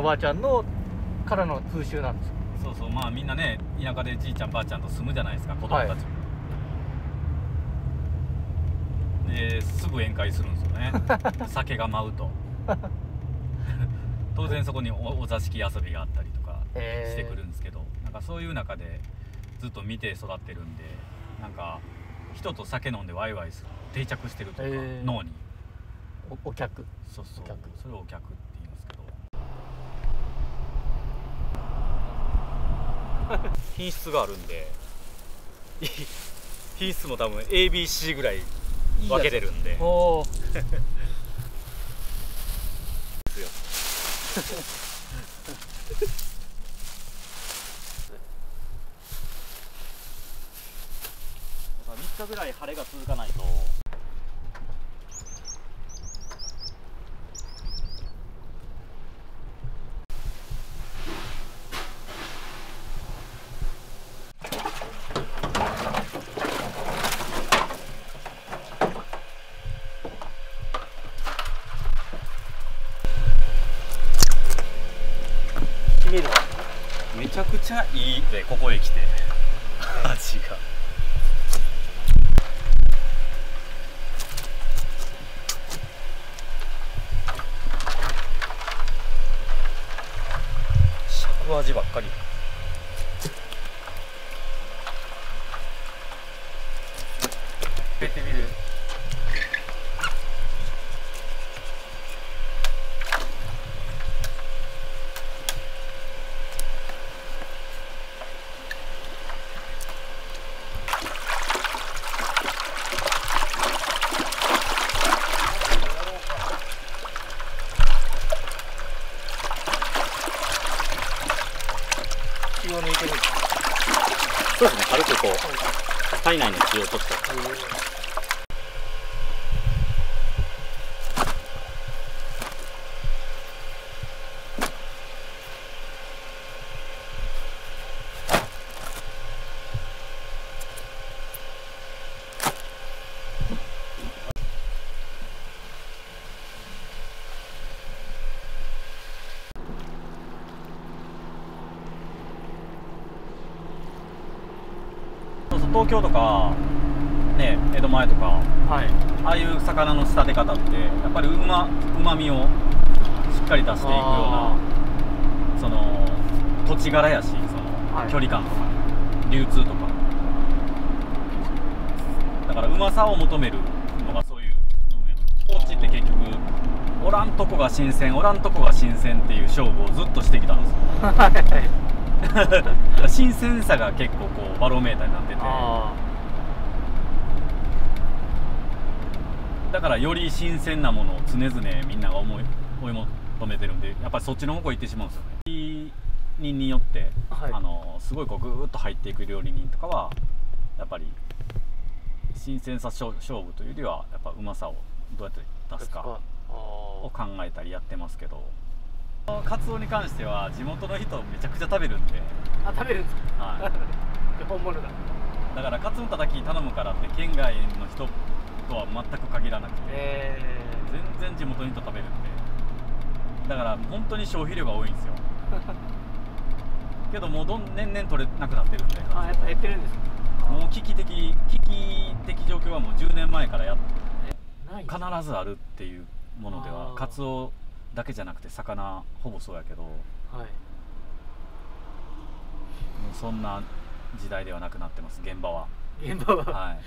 おばあちゃんのからの風習なんですよそうそうまあみんなね田舎でじいちゃんばあちゃんと住むじゃないですか子供たち。も、ですぐ宴会するんですよね。酒が舞うと。当然そこにおお座敷遊びがあったりとかしてくるんですけど、なんかそういう中でずっと見て育ってるんでなんか人と酒飲んでワイワイする定着してるというか、へー。脳に。おお客。そうそう。それをお客って言いますけど 品質があるんで。い 品質も多分 ABC ぐらい分けれるんで。おお3 日ぐらい晴れが続かないと締めるめちゃくちゃいいでここへ来て味が尺味ばっかり入れてみる気を抜いてみるそうですね軽くこう体内の血を落としてそうそう東京とかね江戸前とかはい。ああいう魚の仕立て方ってやっぱりうまうまみをしっかり出していくようなその土地柄やしその、はい。距離感とか流通とか。だからうまさを求めるのがそういう高知って結局おらんとこが新鮮おらんとこが新鮮っていう勝負をずっとしてきたんですよ 新鮮さが結構こうバロメーターになってて。あだからより新鮮なものを常々みんなが思い追い求めてるんでやっぱりそっちの方向行ってしまうんですよね。料理人によって、はい。あのすごいこうグーッと入っていく料理人とかはやっぱり新鮮さ勝勝負というよりはやっぱうまさをどうやってあ出すか。あを考えたりやってますけどカツオに関しては地元の人めちゃくちゃ食べるんで、あ食べるんですか？はい、本物だ。だからカツオのたたき頼むからって県外の人とは全く限らなくて、え全然地元の人食べるんで。だから本当に消費量が多いんですよ。けどもうどん年々取れなくなってるんでー、あやっぱ減ってるんですか？もう危機的危機的状況はもう10年前からやっ必ずあるっていうものではカツオだけじゃなくて魚ほぼそうやけどもはい、うそんな時代ではなくなってます現場は、現場は、はい、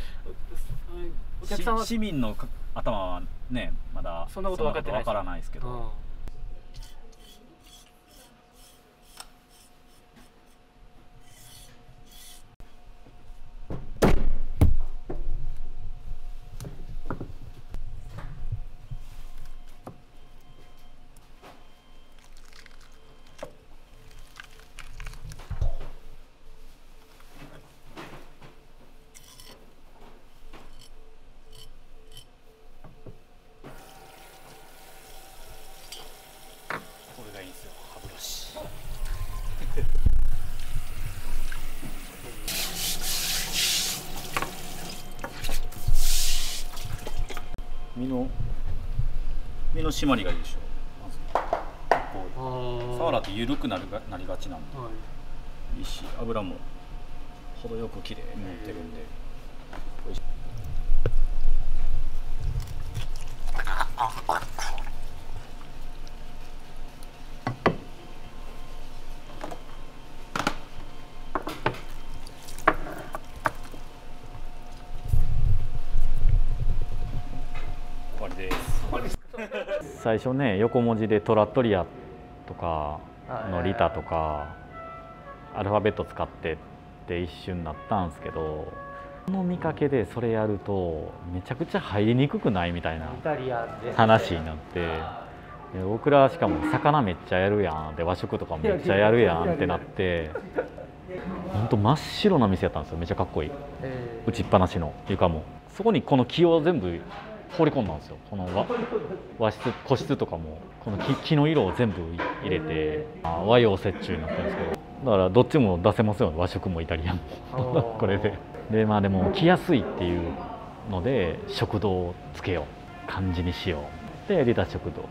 お客さんは？し市民のか頭はねまだそんなこと分かってないわか？らないですけど、うんこれがいいんですよ歯ブラシ身の身の締まりがいいでしょ。まず。こうあー。サワラって緩くなるがなりがちなんで。はい。いいし油も程よくきれいに乗ってるんで美味しい終わりです最初ね横文字でトラットリアとかのリタとかアルファベット使ってって一瞬なったんですけどこの見かけでそれやるとめちゃくちゃ入りにくくないみたいな話になってで僕らしかも魚めっちゃやるやんで和食とかもめっちゃやるやんってなって本当真っ白な店やったんですよ。めっちゃかっこいい。え打ちっぱなしの床も。そこにこの木を全部放り込んだんですよ。この和和室個室とかもこの木木の色を全部入れてあ和洋折衷になってるんですけど。だからどっちも出せますよね。和食もイタリアンも これで。でまあでも来やすいっていうので食堂をつけよう。漢字にしよう。でリタ食堂。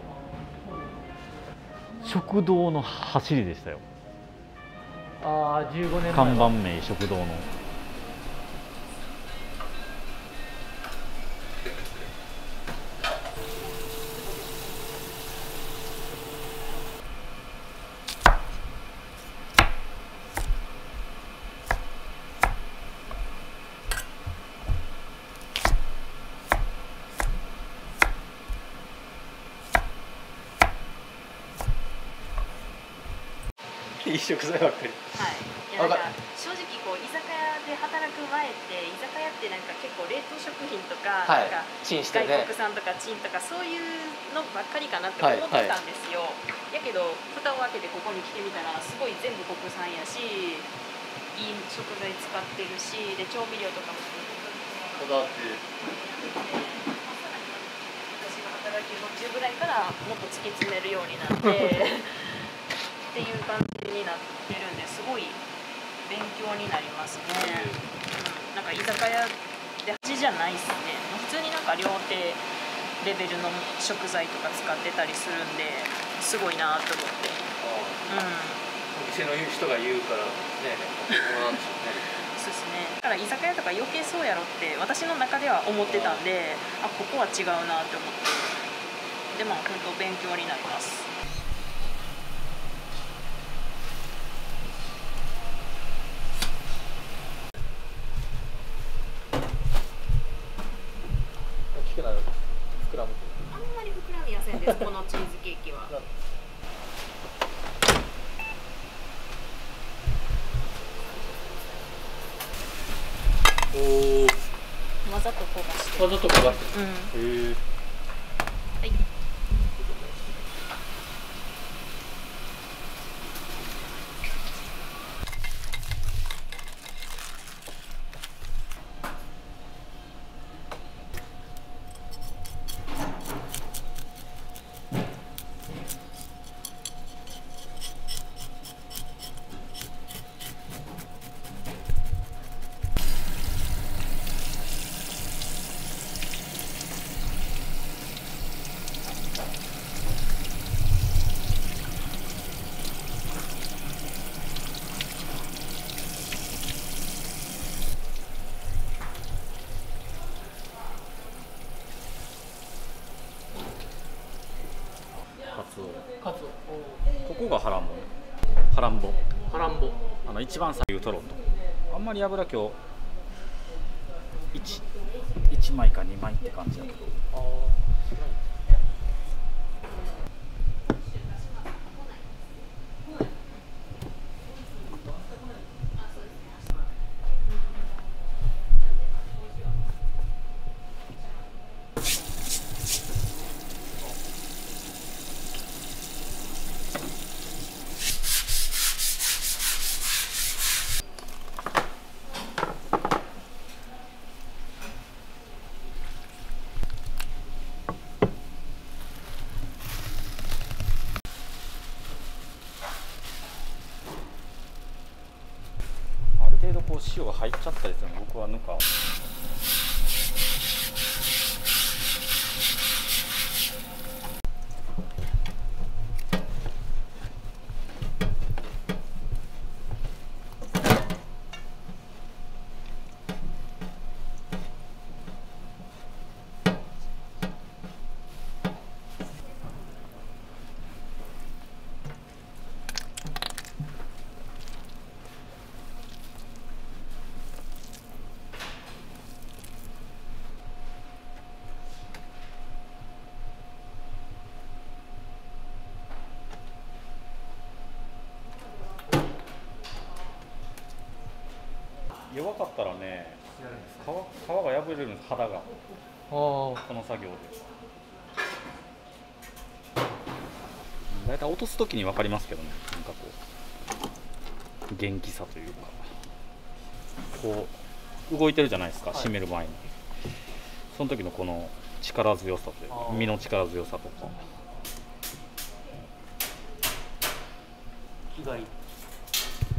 食堂の走りでしたよ。ああ15年前看板名食堂のいい食材ばっかりはい、いやなんか正直こう居酒屋で働く前って居酒屋ってなんか結構冷凍食品とか,、なんかチンしてね外国産とかチンとかそういうのばっかりかなって思ってたんですよ、やけど蓋を開けてここに来てみたらすごい全部国産やしいい食材使ってるしで調味料とかもこだわって私が働き途中ぐらいからもっと突き詰めるようになってっていう感じになってるんですごい勉強になりますね、うん、なんか居酒屋で味じゃないっすね。普通になんか料亭レベルの食材とか使ってたりするんですごいなと思って。うん。お店の人が言うからね。なんですよね。そうですね。だから居酒屋とか余計そうやろって私の中では思ってたんであここは違うなって思って。でも本当勉強になります大きくなる膨らむあんまり膨らみやせんですこのチーズケーキはおおわざと焦がしてわざと焦がしてうんるへえはいカツオカツここがハランボハランボオハランボあの一番左右取ろうと。あんまり油今日 1, 1枚か2枚って感じだけど。塩が入っちゃったりするの僕はぬか。皮皮が破れるんです肌が。この作業で。大体落とす時に分かりますけどね。なんかこう元気さというか。こう動いてるじゃないですか、はい。締める前に。その時のこの力強さというか身の力強さとか。気がい。い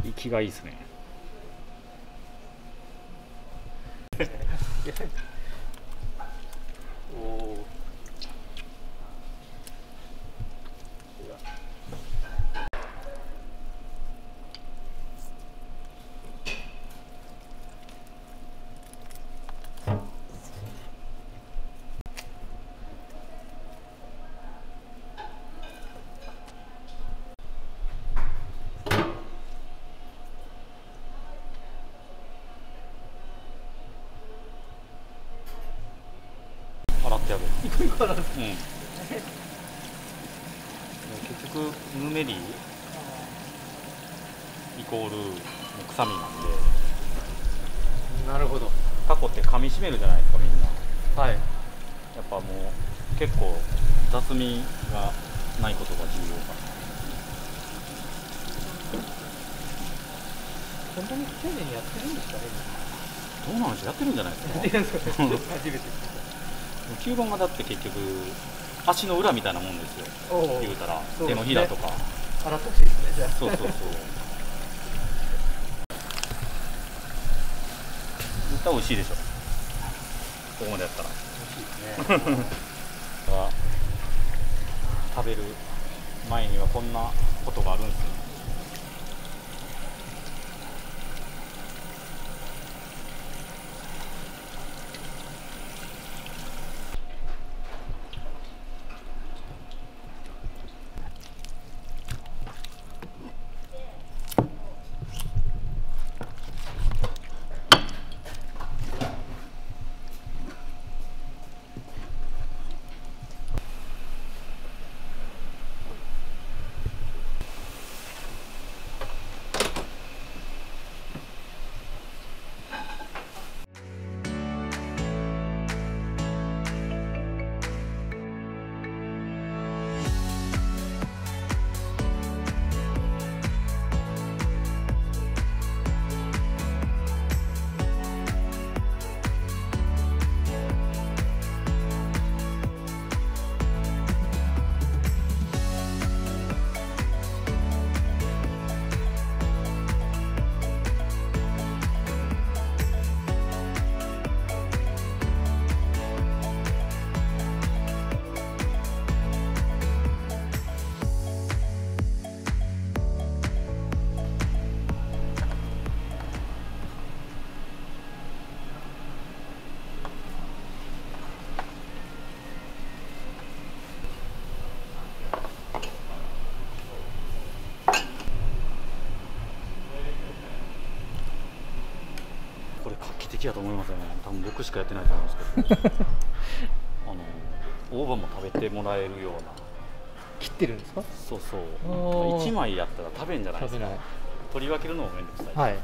息がいいですね おお洗ってやうん。結局ヌメリイコール臭みなんでなるほど。タコって噛みしめるじゃないですかみんな。はい。やっぱもう結構雑味がないことが重要か。な本当に丁寧にやってるんですかねどうなんでしょうやってるんじゃないですか？初めて吸盤がだって結局足の裏みたいなもんですよ。言うたらうね。のひらとか。洗ってほしいですねじゃあ。そうそうそう。絶対美味しいでしょ。ここまでやったら。美味しいですねは食べる前にはこんなことがあるんですねれ画期的やと思いますよね。多分僕しかやってないと思うんですけど。あの大葉も食べてもらえるような。切ってるんですか？そうそう。おー。1枚やったら食べんじゃないですか。食べない。取り分けるのもめんどくさい、はい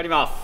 帰ります。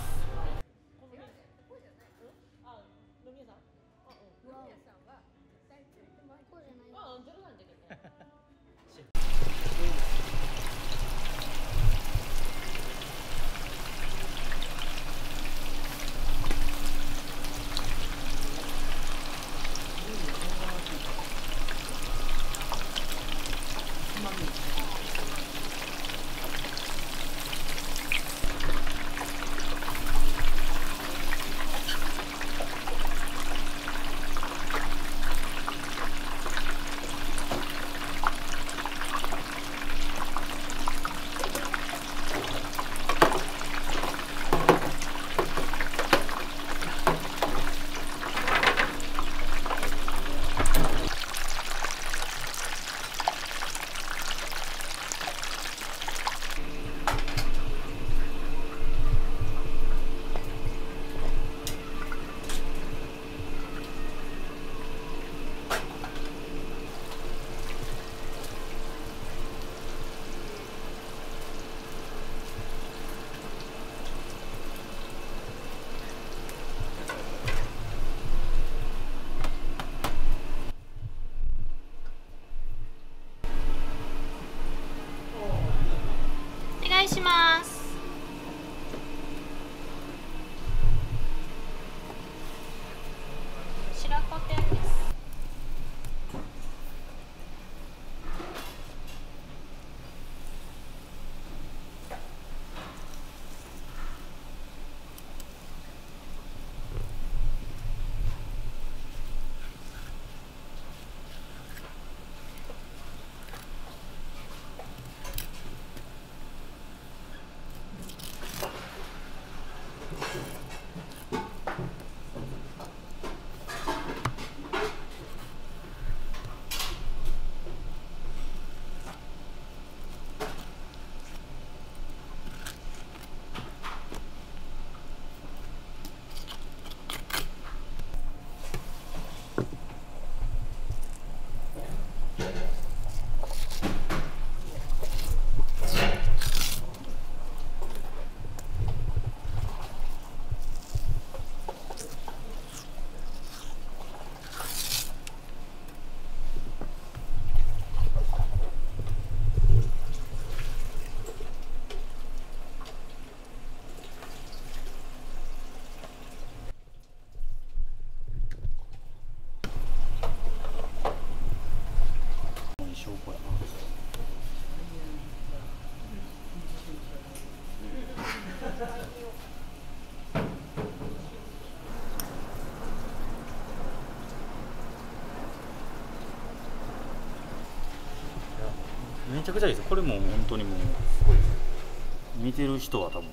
ちゃくちゃいいですこれも本当にもう見てる人は多分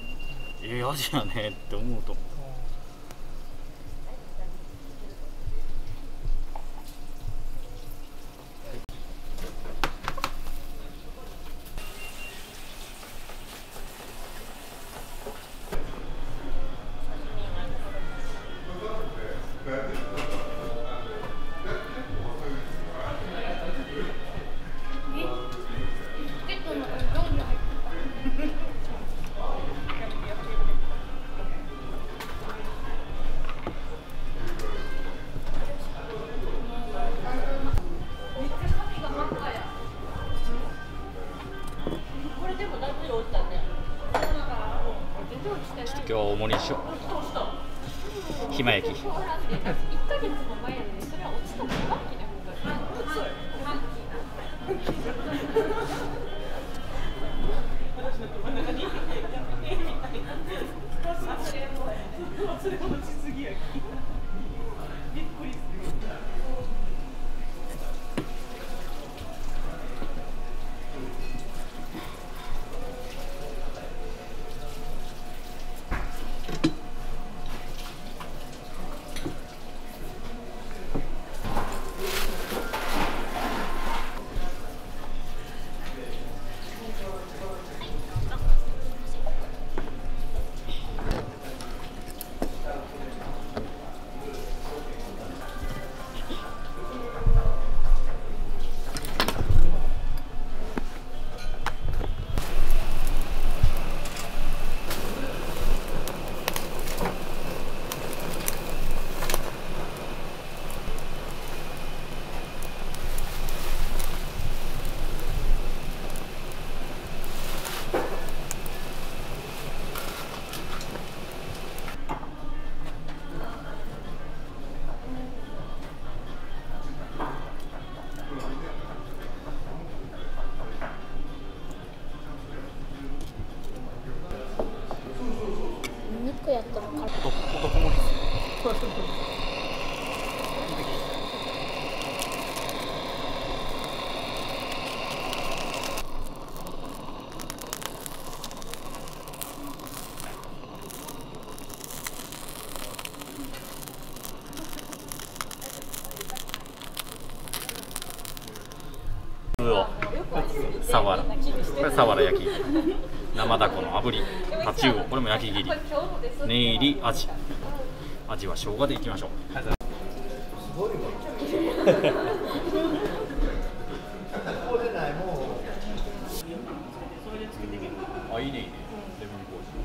ええ味やねって思うと思うき切り念入りアジ味は生姜でいきましょう。あいいね。いいねレモンコーヒ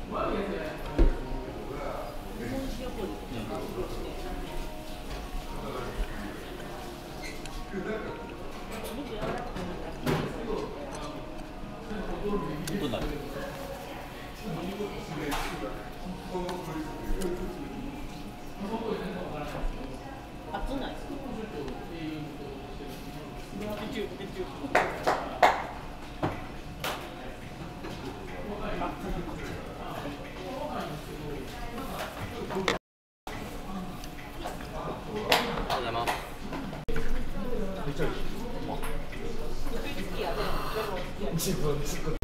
ー。どうなる熱ないあ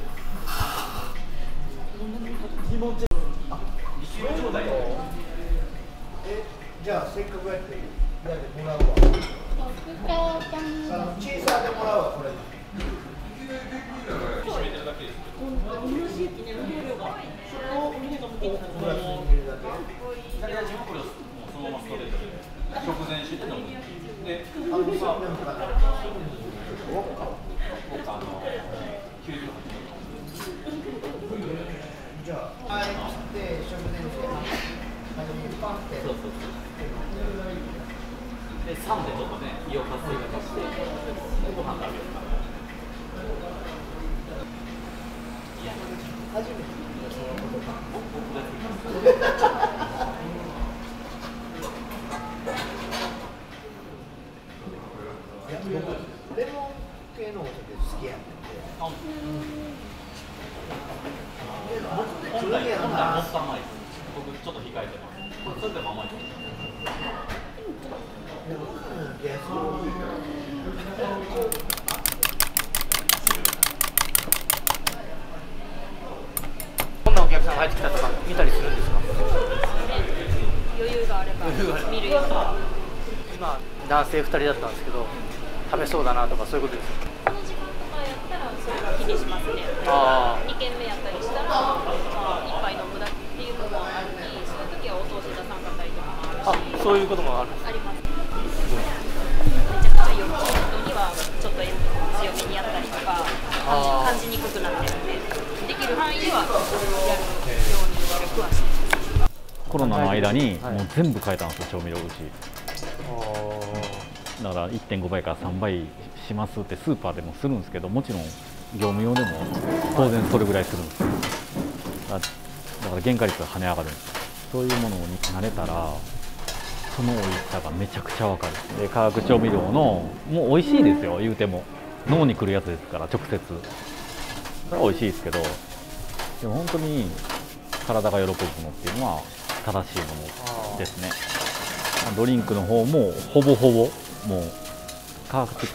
じゃあはいで食前して初めにパンって。そうそうそうで酸でちょっとね胃を活性化させてご飯食べるから初めて聞いた。そのことか。いや僕レモン系のお酒好きやねんで。で僕で本来来るんやろ本来もな。っと甘いです僕ちょっと控えてますこれそれでも甘いでんいやそうこんなお客さんが入ってきたとか見たりするんですか？余裕があれば余裕があれば見るよ。今男性2人だったんですけど食べそうだなとかそういうことですか？気にしますね。あ2軒目やったりしたら、まあ、一杯飲むだけっていうのもあるしそういう時はお通し出さんかったりとかもあるしあそういうこともある。あります。めちゃくちゃ酔っ払う人にはちょっと強めにやったりとか感じにくくなってるんでできる範囲ではやるように努力はしてますコロナの間にはい。もう全部変えたんですよ調味料うち。だから1.5倍から3倍しますってスーパーでもするんですけどもちろん業務用でも当然それぐらいするんです。よだだから原価率が跳ね上がるんです。そういうものに慣れたらその美味しさがめちゃくちゃわかる。で化学調味料のもう美味しいですよ言うても。脳にくるやつですから直接。それは美味しいですけどでも本当に体が喜ぶものっていうのは正しいものですね。ドリンクの方もほぼほぼもう科学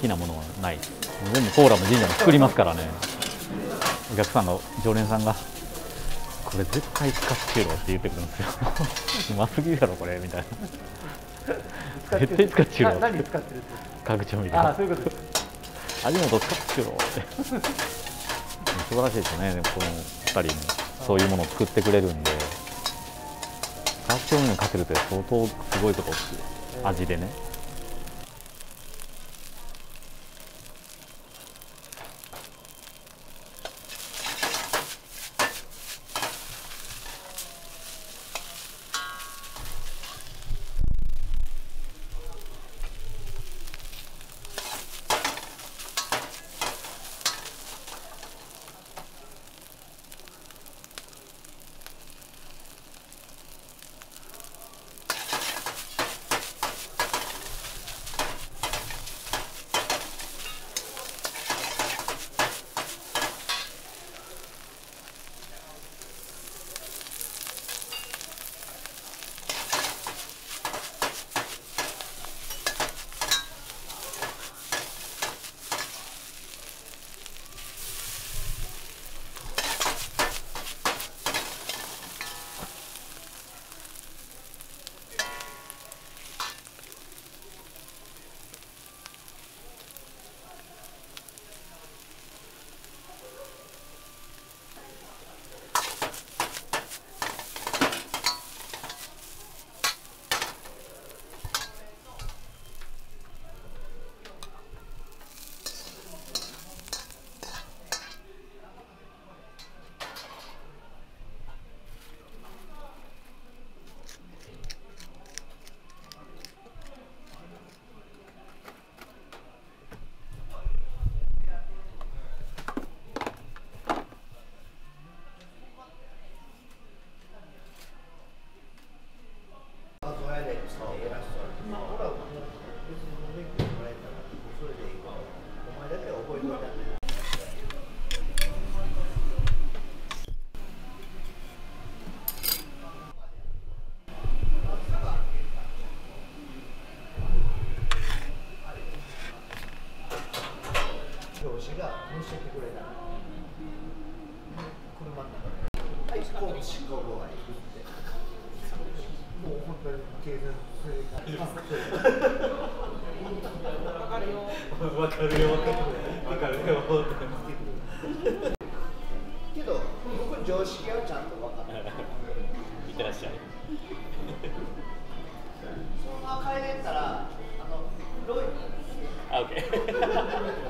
的なものはない。です全部コーラもジンジャーも作りますからね。お客さんが常連さんがこれ絶対使ってろって言ってくるんですよ。うますぎるやろこれみたいな。絶対使ってろな何使ってるんです化学調味料。かあそういうこと。です味元使ってろって。素晴らしいですよね。でもこの2人も。そういうものを作ってくれるんで。化学調味料かけるって相当すごいことですよ。味でねあ